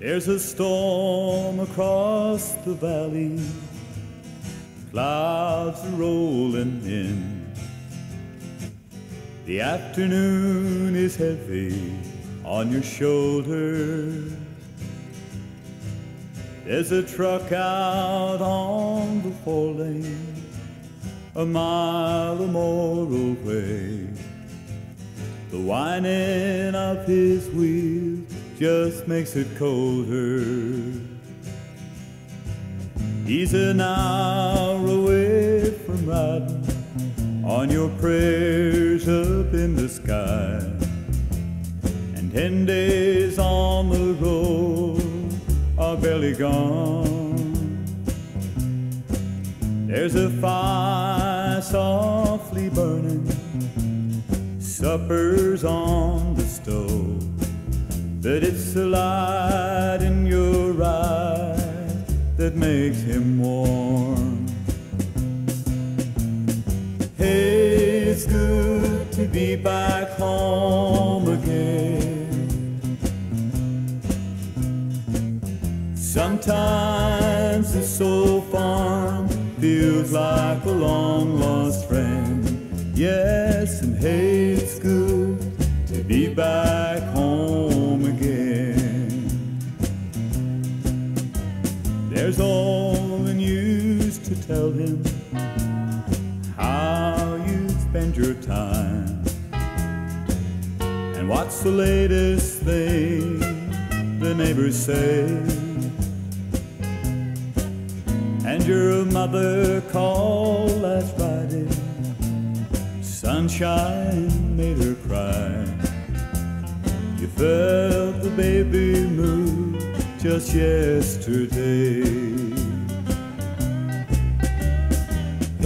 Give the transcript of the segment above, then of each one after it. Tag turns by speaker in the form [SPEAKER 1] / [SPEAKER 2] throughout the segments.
[SPEAKER 1] There's a storm across the valley, clouds are rolling in. The afternoon is heavy on your shoulders. There's a truck out on the four lane, a mile or more away. The whining of his wheels just makes it colder. He's an hour away from riding on your prayers up in the sky. And ten days on the road are barely gone. There's a fire softly burning, supper's on the stove, but it's the light in your eyes that makes him warm. Hey, it's good to be back home again. Sometimes this old farm feels like a long lost friend. Yes, and hey, it's good to be back home tell him how you spend your time and what's the latest thing the neighbors say. And your mother called last Friday. Sunshine made her cry. You felt the baby move just yesterday.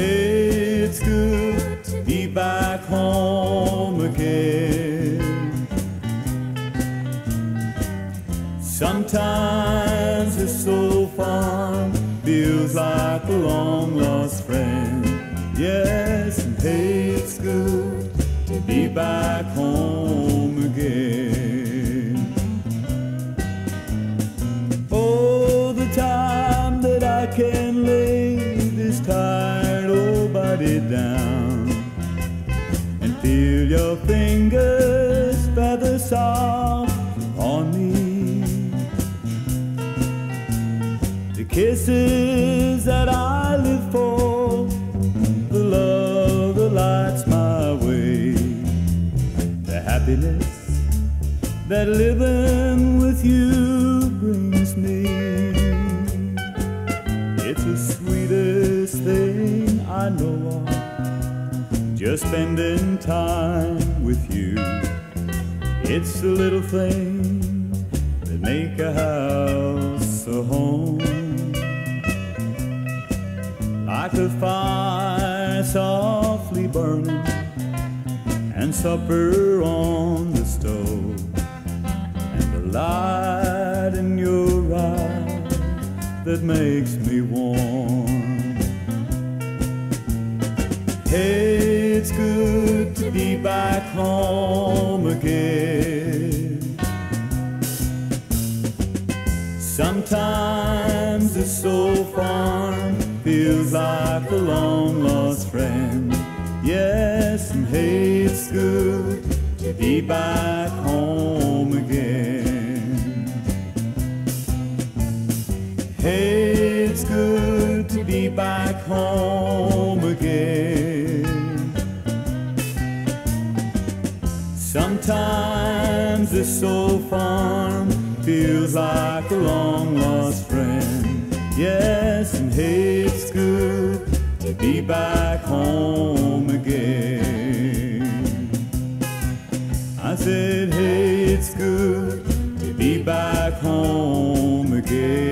[SPEAKER 1] It's good to be back home again. Sometimes it's so farm feels like a long lost friend. Yes, and hey, it's good to be back home body down and feel your fingers feather soft on me. The kisses that I live for, the love that lights my way, the happiness that living with you brings me. It's the sweetest thing I know of, just spending time with you. It's the little things that make a house a home. Like a fire softly burning and supper on the stove and the light in your eyes that makes me warm. Hey, it's good to be back home again. Sometimes this old farm feels like a long lost friend. Yes, and hey, it's good to be back home again. Hey, it's good to be back home this old farm feels like a long lost friend. Yes, and hey, it's good to be back home again. I said, hey, it's good to be back home again.